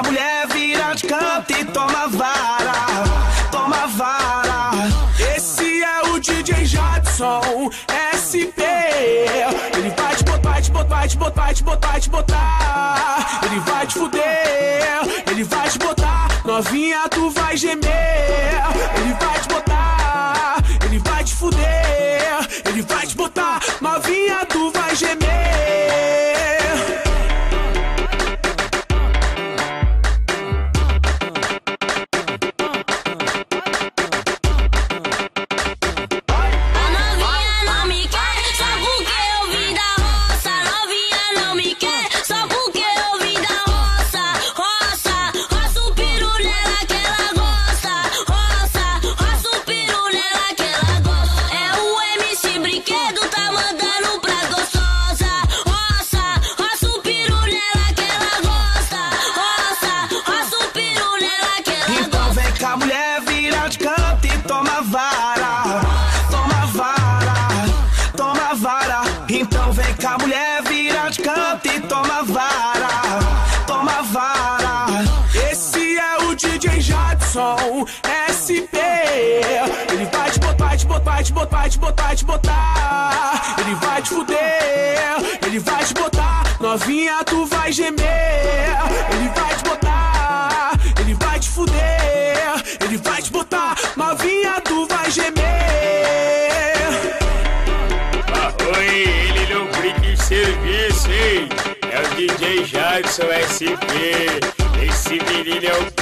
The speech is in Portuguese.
a mulher vira de canto e toma vara, toma vara. Esse é o DJ Jadson SP. Ele vai te botar, te botar, te botar, te botar, te botar. Ele vai te fuder, ele vai te botar. Novinha, tu vai gemer. Ele vai te botar, ele vai te fuder. Ele vai te botar. Então vem cá, mulher, vira de canto e toma vara, toma vara. Esse é o DJ Jadson SP. Ele vai te botar, te botar, te botar, te botar, te botar. Ele vai te fuder, ele vai te botar. Novinha, tu vai gemer. Ele vai te botar, serviço? É o DJ Jadson SP. Esse menino é perigo.